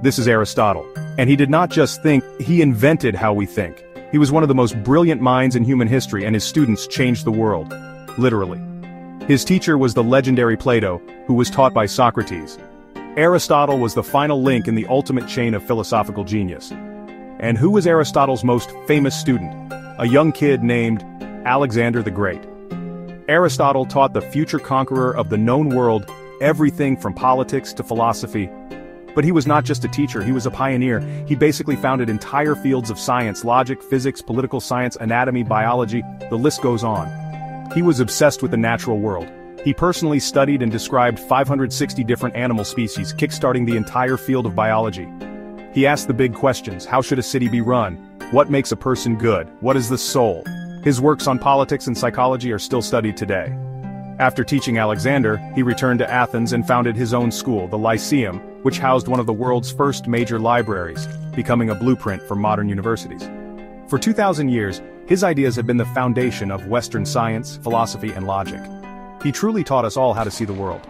This is Aristotle. And he did not just think, he invented how we think. He was one of the most brilliant minds in human history and his students changed the world. Literally. His teacher was the legendary Plato, who was taught by Socrates. Aristotle was the final link in the ultimate chain of philosophical genius. And who was Aristotle's most famous student? A young kid named Alexander the Great. Aristotle taught the future conqueror of the known world everything from politics to philosophy. But he was not just a teacher, he was a pioneer. He basically founded entire fields of science, logic, physics, political science, anatomy, biology, the list goes on. He was obsessed with the natural world. He personally studied and described 560 different animal species, kickstarting the entire field of biology. He asked the big questions, how should a city be run? What makes a person good? What is the soul? His works on politics and psychology are still studied today. After teaching Alexander, he returned to Athens and founded his own school, the Lyceum, which housed one of the world's first major libraries, becoming a blueprint for modern universities. For 2,000 years, his ideas have been the foundation of Western science, philosophy, and logic. He truly taught us all how to see the world.